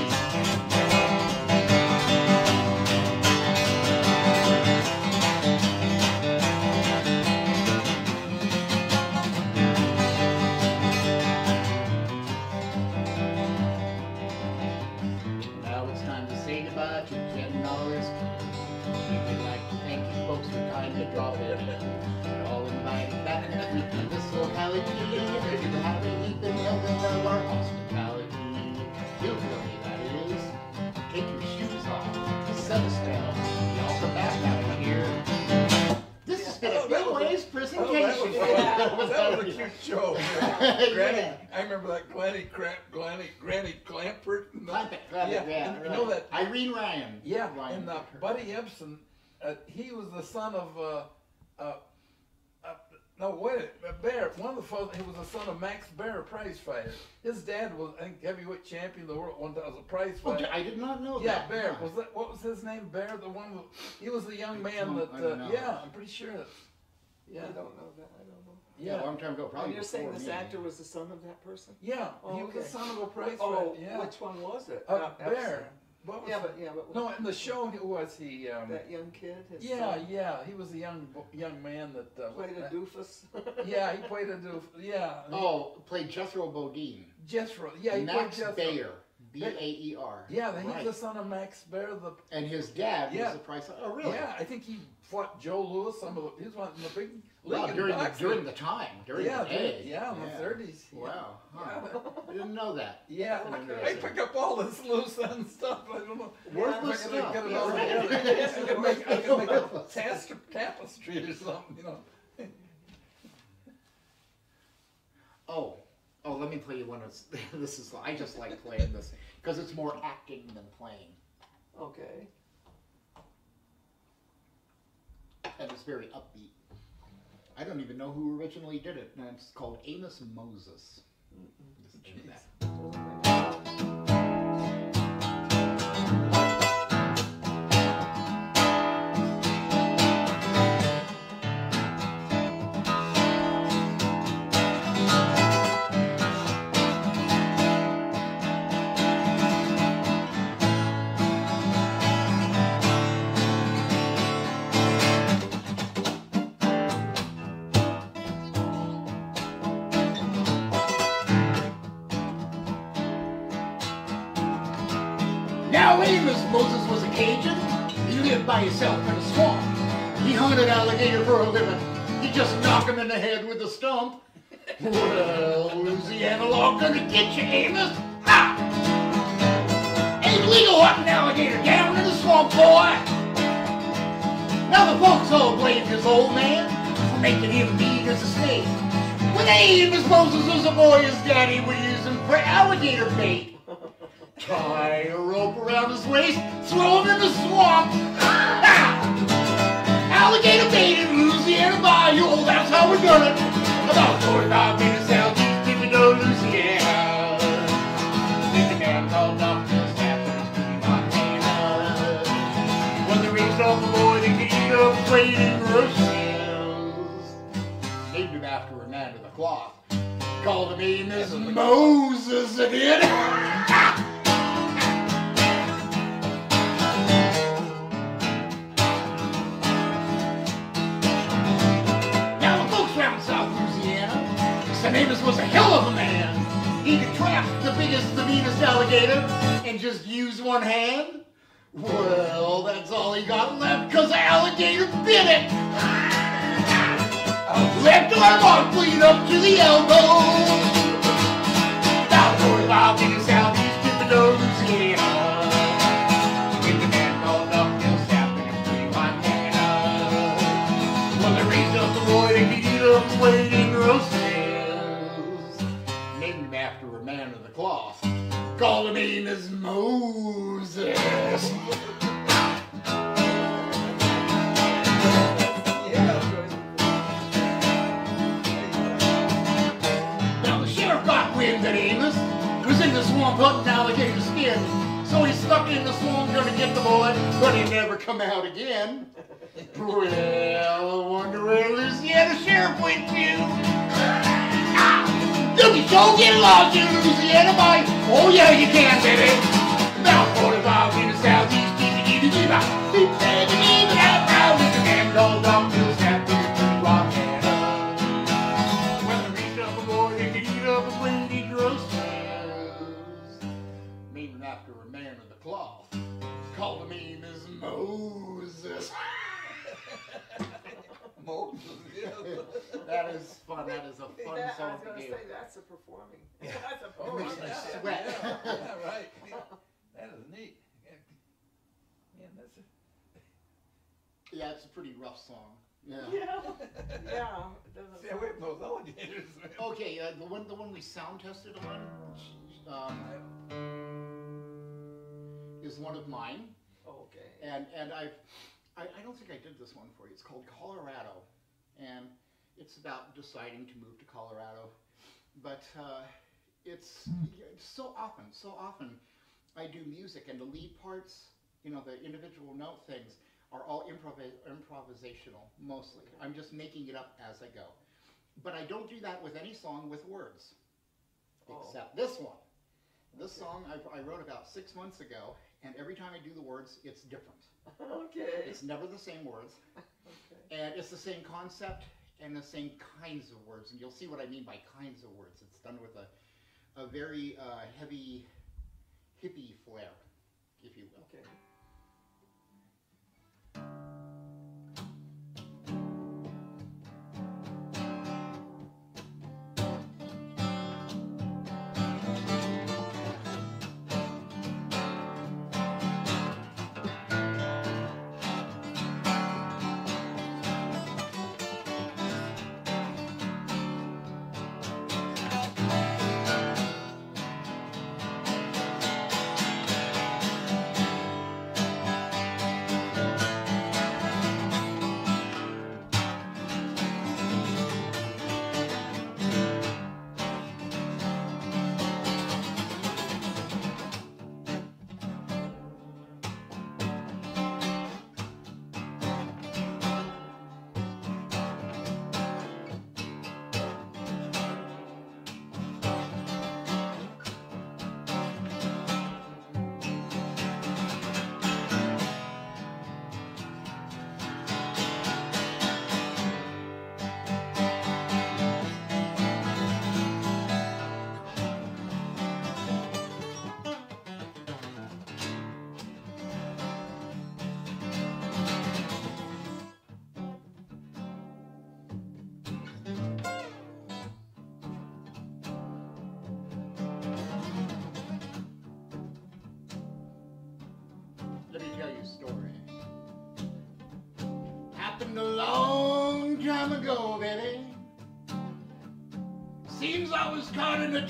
Speaker 1: Next this locality. You're having Ethan Hilton of our hospitality. Hillbilly, that is. Take your shoes off. Set a spell. Y'all come back out here. This has been
Speaker 3: Oh,
Speaker 1: a
Speaker 3: a-
Speaker 1: Filmways
Speaker 3: Oh,
Speaker 1: presentation.
Speaker 3: that was, that was, a cute show. Granny, I remember that Granny, Cramp, Granny, Granny Clampett.
Speaker 1: Clamp it,
Speaker 3: Yeah,
Speaker 1: yeah.
Speaker 3: and you
Speaker 1: right.
Speaker 3: know that-
Speaker 1: Irene Ryan.
Speaker 3: Yeah,
Speaker 1: Ryan.
Speaker 3: and uh, Buddy Ebsen, uh, he was the son of, uh, uh, no, wait, Baer, one of the fathers, he was the son of Max Baer, a prize fighter. His dad was, I think, heavyweight champion of the world, one time, was a prize
Speaker 1: Oh. I did not know
Speaker 3: Yeah,
Speaker 1: that.
Speaker 3: Baer.
Speaker 1: Huh.
Speaker 3: Was that what was his name? Baer, the one. Who, he was the young man
Speaker 1: don't-
Speaker 3: that. Uh, yeah, I'm pretty sure. Yeah,
Speaker 2: I don't know that. I don't know.
Speaker 1: Yeah, a
Speaker 3: yeah,
Speaker 1: long time ago, probably
Speaker 2: and you're saying this
Speaker 1: me.
Speaker 2: actor was the son of that person?
Speaker 3: yeah.
Speaker 2: Oh,
Speaker 3: he was the son of a prize
Speaker 2: Oh,
Speaker 3: fighter. Yeah.
Speaker 2: which one was it?
Speaker 3: Uh,
Speaker 2: Not
Speaker 3: Baer. What was
Speaker 2: Yeah, but yeah, but
Speaker 3: No, in the show, who was he? Um,
Speaker 2: that young kid, his
Speaker 3: yeah,
Speaker 2: son,
Speaker 3: yeah. He was a young young man that. Uh,
Speaker 2: played a doofus.
Speaker 3: Yeah, he played a doof. Yeah.
Speaker 1: Oh, played Jethro Bodine.
Speaker 3: Jethro. Yeah, he
Speaker 1: Max
Speaker 3: played Jethro.
Speaker 1: Baer. B A E R.
Speaker 3: Yeah, he's
Speaker 1: right.
Speaker 3: the son of Max Baer, the
Speaker 1: And his dad
Speaker 3: Yeah.
Speaker 1: was the price. Oh, really?
Speaker 3: Yeah, I think he fought Joe Louis. Some of the, he was one of the big
Speaker 1: Wow, during the, during the time, during
Speaker 3: yeah,
Speaker 1: the day.
Speaker 3: yeah, in the thirties.
Speaker 1: Wow. Huh. I didn't know that.
Speaker 3: Yeah,
Speaker 1: Okay.
Speaker 3: I pick up all this loose end stuff. I don't know.
Speaker 1: Worthless
Speaker 3: If I
Speaker 1: stuff.
Speaker 3: Get it
Speaker 1: yeah,
Speaker 3: all
Speaker 1: right.
Speaker 3: I could make, I could make a tas- tapestry or something, you know.
Speaker 1: Oh, oh, let me play you one of this is I just like playing this because it's more acting than playing,
Speaker 2: okay.
Speaker 1: and it's very upbeat. I don't even know who originally did it, and it's called Amos Moses. Listen to by himself in a swamp. He hunted alligator for a living. He just knock him in the head with a stump. Well, Louisiana law gonna get you, Amos. Ha! Ain't legal hunting alligator down in the swamp, boy. Now the folks all blame his old man for making him mean as a snake. When Amos Moses was a boy, his daddy would use him for alligator bait tie a rope around his waist, throw him in the swamp. Alligator bait in Louisiana Bayou, oh, that's how we're gonna. About 45 minutes south, keep no Louisiana. There's a man called Dr. When the rings off the boy, they can eat up plated groceries. Named him after a man of the cloth. Called him Amos Moses again. St. Amos was a hell of a man. He could trap the biggest, the meanest alligator and just use one hand. Well, that's all he got left because the alligator bit it. Left arm on bleed up to the elbow. About 45 in the southeast of the Louisiana. With the man Called him in as Moses. The wind that Amos was in the swamp hunting alligator skin. So he stuck in the swamp gonna get the boy, but he never come out again. Well, I wonder where Louisiana sheriff went to. So get lost in Louisiana, boy. Oh yeah, you can, baby. About 45 in the southeast, keep it, keep it, keep it. That is fun. That is a fun
Speaker 2: That- I
Speaker 1: song
Speaker 2: was
Speaker 1: to
Speaker 2: gonna say, that's a performing.
Speaker 3: Yeah.
Speaker 2: That's a
Speaker 1: It makes
Speaker 2: performing.
Speaker 1: me
Speaker 3: yeah,
Speaker 1: sweat.
Speaker 3: Yeah, yeah, right. Yeah, That is neat. Yeah, Man, that's a,
Speaker 1: Yeah, it's a pretty rough song. Yeah.
Speaker 2: Yeah, yeah, it doesn't.
Speaker 3: stay away from those alligators. man.
Speaker 1: Okay, uh, the one the one we sound tested on um, is one of mine,
Speaker 2: Okay.
Speaker 1: and and I've I, I don't think I did this one for you. It's called Colorado, and it's about deciding to move to Colorado, but uh, it's so often so often I do music and the lead parts, you know, the individual note things are all improv- improvisational mostly. I'm just making it up as I go. But I don't do that with any song with words,
Speaker 2: Oh.
Speaker 1: except this one. This
Speaker 2: Okay.
Speaker 1: song I, I wrote about six months ago, and every time I do the words, it's different.
Speaker 2: Okay.
Speaker 1: It's never the same words,
Speaker 2: Okay.
Speaker 1: and it's the same concept and the same kinds of words. And you'll see what I mean by kinds of words. It's done with a, a very uh, heavy hippie flair, if you will.
Speaker 2: Okay.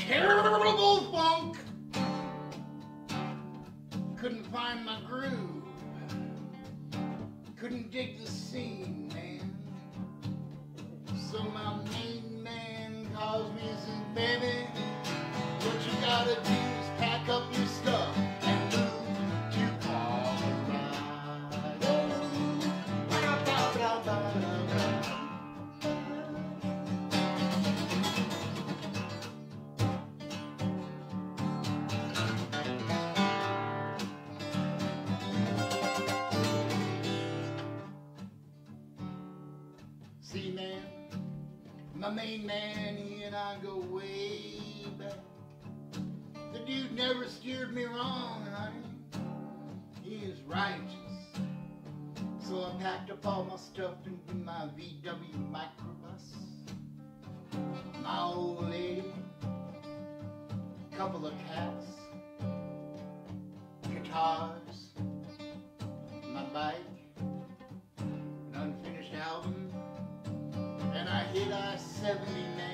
Speaker 1: Terrible My main man, he and I go way back. The dude never steered me wrong, honey. He is righteous. So I packed up all my stuff into my VW microbus. My old lady, a couple of cats, guitars, my bike, an unfinished album, and I hit I-70 man,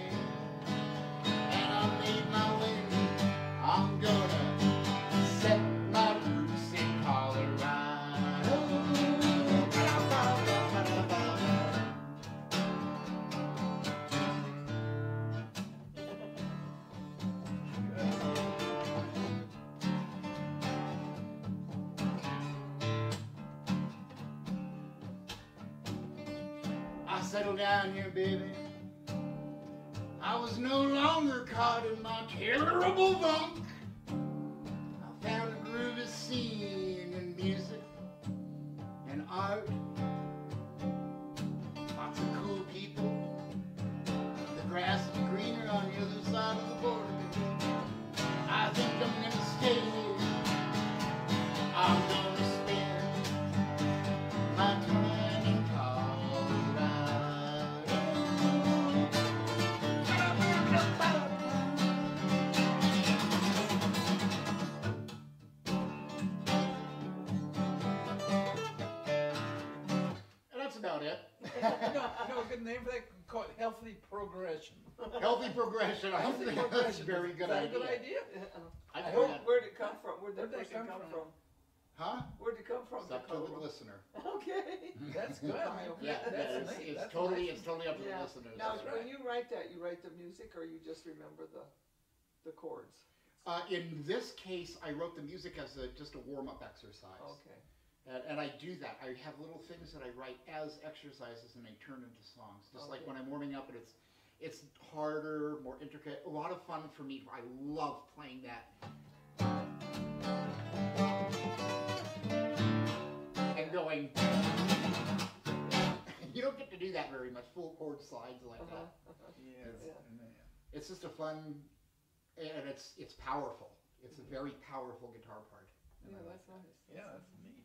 Speaker 1: about it.
Speaker 3: you, know, a good name for that? Call it healthy progression.
Speaker 1: Healthy progression. I
Speaker 3: Healthy
Speaker 1: think that's a
Speaker 3: progression.
Speaker 1: very
Speaker 3: Is
Speaker 1: good
Speaker 3: that
Speaker 1: idea.
Speaker 3: a good idea?
Speaker 1: I
Speaker 3: I
Speaker 1: think
Speaker 2: Where,
Speaker 1: that-
Speaker 2: where'd it come from? Where'd that
Speaker 3: Where'd they
Speaker 2: person
Speaker 3: come
Speaker 2: come
Speaker 3: from?
Speaker 2: from?
Speaker 1: Huh?
Speaker 2: Where'd it come from?
Speaker 1: It's up to the listener.
Speaker 2: Okay.
Speaker 3: That's good. man.
Speaker 1: Yeah,
Speaker 3: That's
Speaker 1: it's,
Speaker 3: neat.
Speaker 1: it's
Speaker 3: That's
Speaker 1: totally,
Speaker 3: nice.
Speaker 1: it's totally up to
Speaker 2: Yeah.
Speaker 1: the listeners.
Speaker 2: Now,
Speaker 3: That's
Speaker 2: when
Speaker 3: right.
Speaker 2: you write that, you write the music, or you just remember the, the chords?
Speaker 1: Uh, in this case, I wrote the music as a, just a warm-up exercise.
Speaker 2: Okay.
Speaker 1: And, and I do that. I have little things that I write as exercises and they turn into songs. Just like
Speaker 2: Okay.
Speaker 1: when I'm warming up and it's it's harder, more intricate. A lot of fun for me. I love playing that. And going. you don't get to do that very much. Full chord slides like
Speaker 2: Uh-huh.
Speaker 1: that.
Speaker 2: uh-huh.
Speaker 3: Yes,
Speaker 2: Yeah.
Speaker 1: It's just a fun, and it's it's powerful. It's a very powerful guitar part. And
Speaker 2: Yeah,
Speaker 1: I like
Speaker 2: that's nice.
Speaker 3: Yeah,
Speaker 2: That's
Speaker 3: that's neat.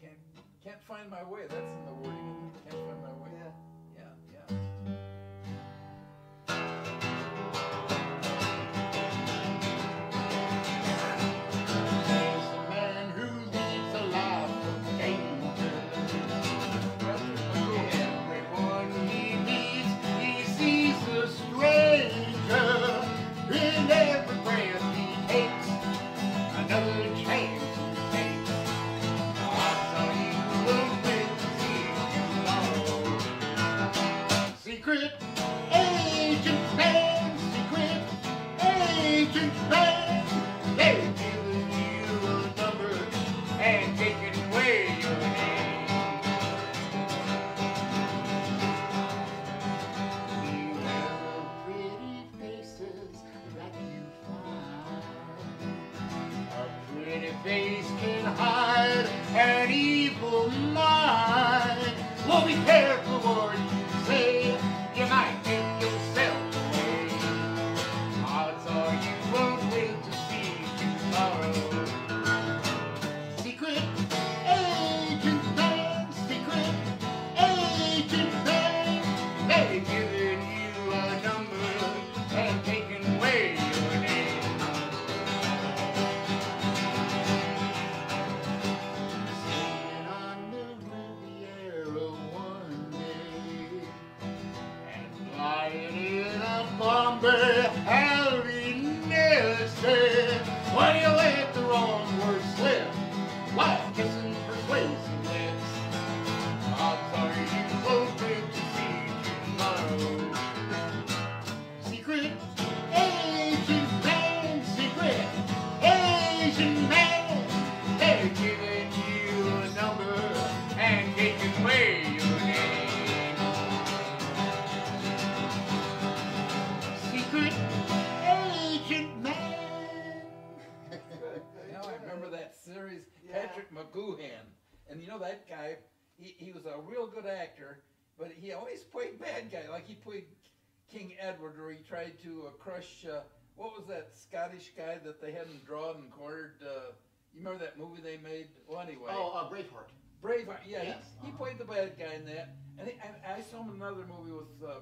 Speaker 1: can't can't
Speaker 3: find my way. That's in the
Speaker 1: that
Speaker 3: movie they made? Well, anyway.
Speaker 1: Oh, uh, Braveheart.
Speaker 3: Braveheart, yeah,
Speaker 1: Yes,
Speaker 3: he, he
Speaker 1: uh-huh.
Speaker 3: played the bad guy in that, and, he, and I saw him in another movie with uh,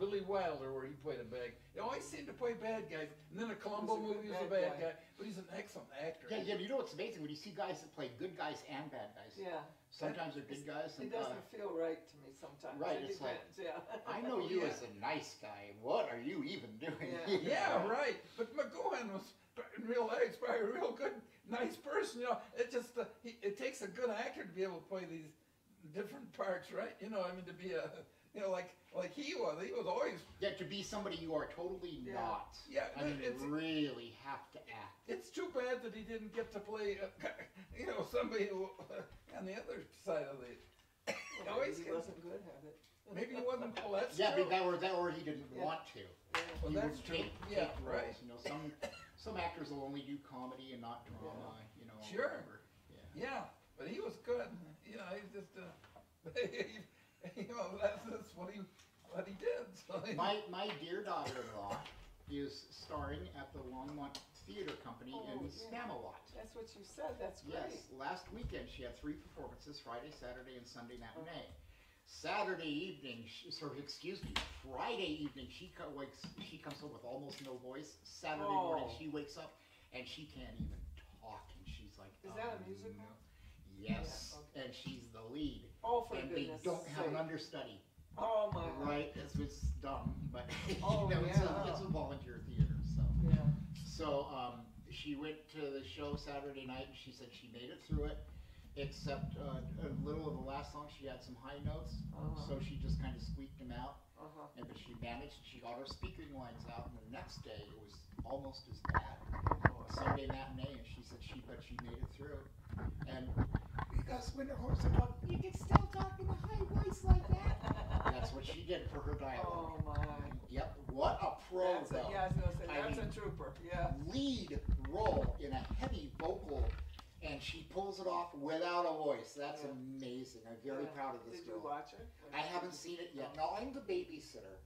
Speaker 3: Billy Wilder where he played a bad. He always seemed to play bad guys, and then a Columbo
Speaker 2: was a
Speaker 3: movie was a
Speaker 2: bad
Speaker 3: bad
Speaker 2: guy.
Speaker 3: guy. but he's an excellent actor.
Speaker 1: Yeah, yeah. You know what's amazing when you see guys that play good guys and bad guys.
Speaker 2: Yeah.
Speaker 1: Sometimes they're good guys,
Speaker 2: It
Speaker 1: uh,
Speaker 2: doesn't feel right to me sometimes.
Speaker 1: Right,
Speaker 2: It
Speaker 1: it's like,
Speaker 2: yeah.
Speaker 1: I know you
Speaker 3: Yeah.
Speaker 1: as a nice guy. What are you even doing?
Speaker 2: Yeah.
Speaker 3: Yeah, right. But McGoohan was in real life he's probably a real good, nice person. You know, it just uh, he, it takes a good actor to be able to play these different parts, right? You know, I mean, to be a you know like like he was. He was always
Speaker 1: Yeah, to be somebody you are totally
Speaker 2: Yeah.
Speaker 1: not.
Speaker 3: yeah.
Speaker 1: I mean,
Speaker 3: it's
Speaker 1: really have to act.
Speaker 3: it's too bad that he didn't get to play uh, you know somebody who, on the other side of the.
Speaker 2: Well,
Speaker 3: always
Speaker 2: maybe he
Speaker 3: gets-
Speaker 2: wasn't good at it.
Speaker 3: Maybe he wasn't. Well, that's
Speaker 1: Yeah,
Speaker 3: true.
Speaker 1: but that or that or he didn't
Speaker 2: Yeah.
Speaker 1: want to.
Speaker 2: Yeah.
Speaker 3: Well,
Speaker 1: he
Speaker 3: that's
Speaker 1: would
Speaker 3: true.
Speaker 1: take,
Speaker 3: Yeah,
Speaker 1: take
Speaker 3: right.
Speaker 1: roles. You know, some some actors will only do comedy and not drama. You know,
Speaker 3: Sure.
Speaker 1: whatever. Yeah.
Speaker 3: Yeah, but he was good. You know, he's just uh, a, you know that's, that's what he what he did. So he-
Speaker 1: My my dear daughter-in-law is starring at the Longmont Theater Company
Speaker 2: Oh,
Speaker 1: in
Speaker 2: yeah.
Speaker 1: Spamalot.
Speaker 2: That's what you said, that's great.
Speaker 1: Yes, last weekend she had three performances: Friday, Saturday, and Sunday uh-huh. matinee. Saturday evening, she, sorry, excuse me, Friday evening she co- wakes, she comes home with almost no voice. Saturday morning
Speaker 2: Oh.
Speaker 1: she wakes up and she can't even talk, and she's like,
Speaker 2: Is that a
Speaker 1: "Oh,
Speaker 2: musical?"
Speaker 1: no." Yes,
Speaker 2: Yeah, okay.
Speaker 1: and she's the lead,
Speaker 2: Oh, for
Speaker 1: and they don't have an understudy.
Speaker 2: Oh, my.
Speaker 1: Right, it's, it's dumb, but
Speaker 2: Oh,
Speaker 1: you know, it's, a, it's a volunteer theater, so.
Speaker 2: Yeah.
Speaker 1: So um, she went to the show Saturday night, and she said she made it through it, except uh, a little of the last song. She had some high notes,
Speaker 2: Uh-huh.
Speaker 1: so she just kind of squeaked them out.
Speaker 2: Uh-huh.
Speaker 1: And but she managed. She got her speaking lines out, and the next day it was almost as bad. Sunday matinee, and she said she but she made it through. And because when the horse are talking, you can still talk in a high voice like that. That's what she did for her dialogue.
Speaker 2: Oh, my.
Speaker 1: Yep, what a pro
Speaker 2: That's a,
Speaker 1: though
Speaker 2: yeah, I was gonna say,
Speaker 1: I
Speaker 2: that's
Speaker 1: mean-
Speaker 2: a trooper, yeah.
Speaker 1: lead role in a heavy vocal, and she pulls it off without a voice. That's
Speaker 2: Yeah.
Speaker 1: amazing. I'm very
Speaker 2: Yeah.
Speaker 1: proud of this
Speaker 2: Did you watch it?
Speaker 1: I haven't seen it yet. No, I'm the babysitter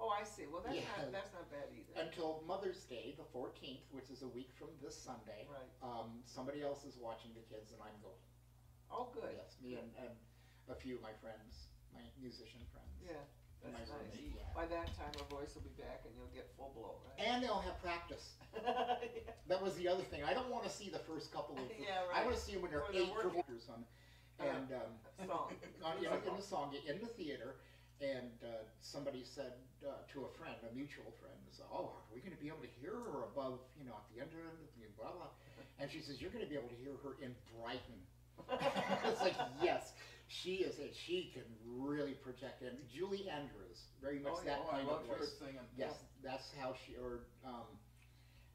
Speaker 2: Oh, I see, well, that's
Speaker 1: Yeah.
Speaker 2: not, that's not bad either.
Speaker 1: until Mother's Day, the 14th, which is a week from this Sunday.
Speaker 2: Right,
Speaker 1: Um, somebody else is watching the kids, and I'm going.
Speaker 2: oh, good.
Speaker 1: Yes, me and, and a few of my friends, my musician friends.
Speaker 2: Yeah, that's
Speaker 1: my
Speaker 2: nice. By that time, our voice will be back and you'll get full blow, right?
Speaker 1: And they'll have practice.
Speaker 2: Yeah.
Speaker 1: That was the other thing. I don't want to see the first couple of.
Speaker 2: Yeah, right.
Speaker 1: I want to see them when they're
Speaker 2: Or they're
Speaker 1: eight
Speaker 2: working.
Speaker 1: performers on, and um,
Speaker 2: Song.
Speaker 1: on, you know, in the song in the theater, and uh, somebody said uh, to a friend, a mutual friend, was, "Oh, are we going to be able to hear her above, you know, at the end of the blah blah?" And she says, "You're going to be able to hear her in Brighton." it's like yes, she is. A, she can really project. And Julie Andrews, very much
Speaker 2: Oh, yeah.
Speaker 1: that
Speaker 3: Oh, I
Speaker 1: kind of
Speaker 3: love her
Speaker 1: voice.
Speaker 3: singing.
Speaker 1: Yes, that's how she, or, um,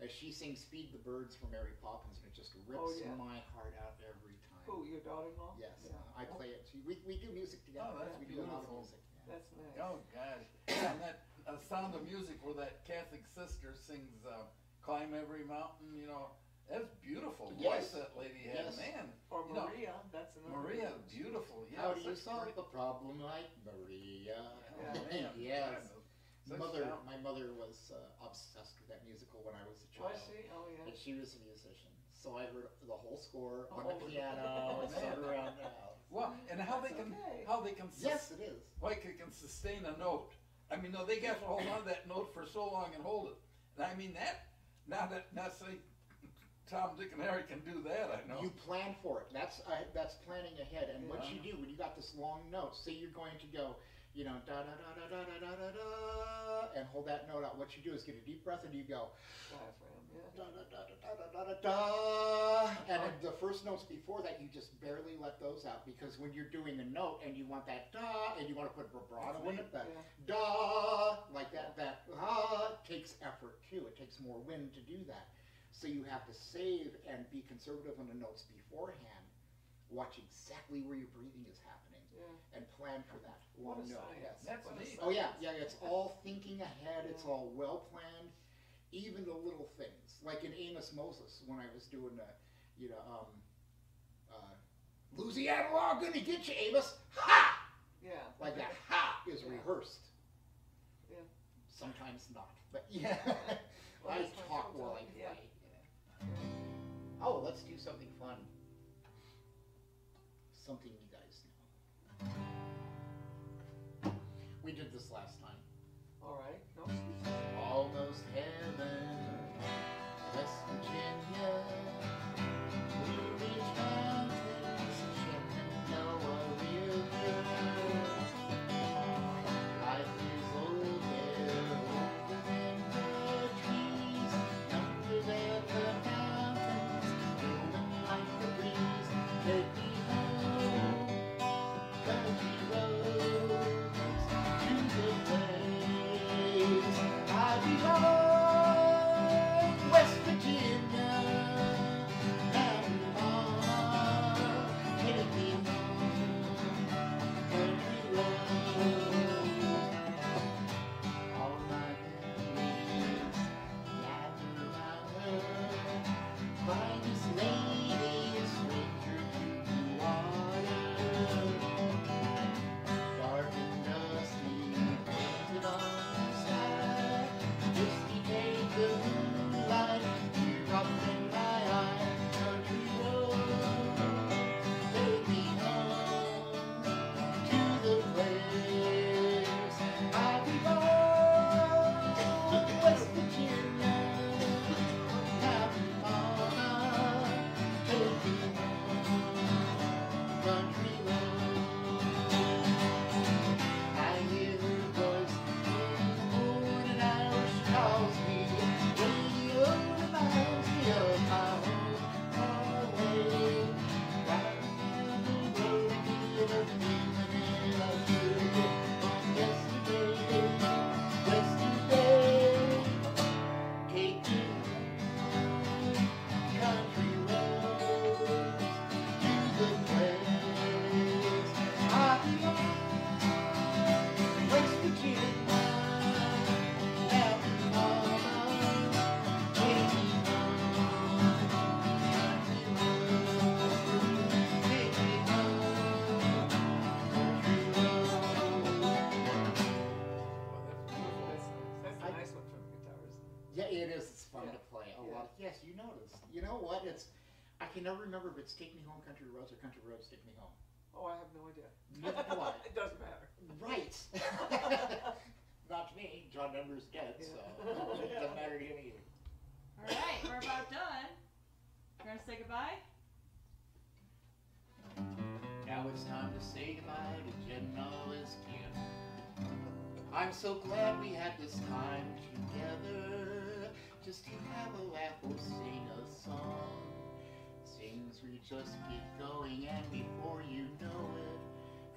Speaker 1: as she sings Feed the Birds for Mary Poppins, and it just rips
Speaker 2: Oh, yeah.
Speaker 1: my heart out every time.
Speaker 2: Who, your daughter-in-law?
Speaker 1: Yes,
Speaker 2: Yeah.
Speaker 1: uh, I play it. We, we do music together.
Speaker 3: Oh, that's
Speaker 1: we do a lot of
Speaker 3: beautiful.
Speaker 1: music.
Speaker 2: That's nice.
Speaker 3: Oh gosh, and that uh, Sound of Music where that Catholic sister sings uh, "Climb Every Mountain," you know, that's beautiful
Speaker 1: Yes.
Speaker 3: voice that lady had.
Speaker 1: Yes.
Speaker 3: Man,
Speaker 2: Or
Speaker 3: You know,
Speaker 2: Maria, that's another.
Speaker 3: Maria,
Speaker 2: good
Speaker 3: beautiful. Yeah,
Speaker 1: How do you
Speaker 3: such
Speaker 1: solve
Speaker 3: great-
Speaker 1: a problem like Maria?
Speaker 3: Oh, man,
Speaker 1: yes.
Speaker 3: such
Speaker 1: Mother,
Speaker 3: talent.
Speaker 1: my mother was uh, obsessed with that musical when I was a child.
Speaker 2: Was she? Oh, yeah.
Speaker 1: And she was a musician. So I heard the whole score on
Speaker 2: Oh,
Speaker 1: the piano and
Speaker 3: man.
Speaker 1: sung around the house.
Speaker 3: Well, and how they
Speaker 2: That's
Speaker 3: can,
Speaker 2: okay.
Speaker 3: how they can, sus-
Speaker 1: Yes, it is.
Speaker 3: like they can sustain a note. I mean, no, they got to hold on to that note for so long and hold it. And I mean that, not that, not say Tom, Dick, and Harry can do that. I know.
Speaker 1: You plan for it. That's uh, that's planning ahead. And what you do when you got this long note, say you're going to go, you know, da da da da da da da da da, and hold that note out. What you do is get a deep breath and you go da da da da da da da da, and the first notes before that you just barely let those out because when you're doing a note and you want that da and you want to put vibrato in it, that da like that that ah takes effort too. It takes more wind to do that. So you have to save and be conservative on the notes beforehand. Watch exactly where your breathing is happening
Speaker 2: Yeah.
Speaker 1: and plan for that.
Speaker 2: What a
Speaker 1: note, yes.
Speaker 3: That's
Speaker 2: What
Speaker 3: neat.
Speaker 1: Oh yeah, yeah. It's all thinking ahead. It's all well planned. Even the little things, like in Amos Moses, when I was doing the, you know, um, uh, Louisiana law gonna get you, Amos. Ha!
Speaker 2: Yeah.
Speaker 1: Like that. Ha is
Speaker 2: Yeah.
Speaker 1: rehearsed.
Speaker 2: Yeah.
Speaker 1: Sometimes not, but yeah.
Speaker 2: Well,
Speaker 1: I talk
Speaker 2: I'm
Speaker 1: I Oh, let's do something fun. Something you guys know. We did this last time.
Speaker 2: All right. No excuses.
Speaker 1: Almost heaven, know what? It's I can never remember if it's Take Me Home Country Roads or Country Roads Take Me Home.
Speaker 2: Oh, I have no idea.
Speaker 1: Neither do I.
Speaker 2: It doesn't matter.
Speaker 1: Right. Not to me. John Denver's dead, so it doesn't matter to him either.
Speaker 4: All right, we're about done. We're gonna say goodbye.
Speaker 1: Now it's time to say goodbye to Jen Noah's Kim. I'm so glad we had this time together, just to have a laugh or sing a song. Things we just keep going, and before you know it,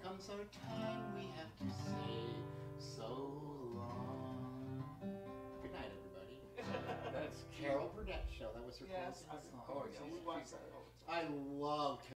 Speaker 1: comes our time we have to say so long. Good night, everybody.
Speaker 3: That's
Speaker 1: Carol Burnett show. That was her
Speaker 2: Yes, I-
Speaker 1: song.
Speaker 3: Oh,
Speaker 2: yeah,
Speaker 3: she's-
Speaker 2: we watch that all the time.
Speaker 1: I love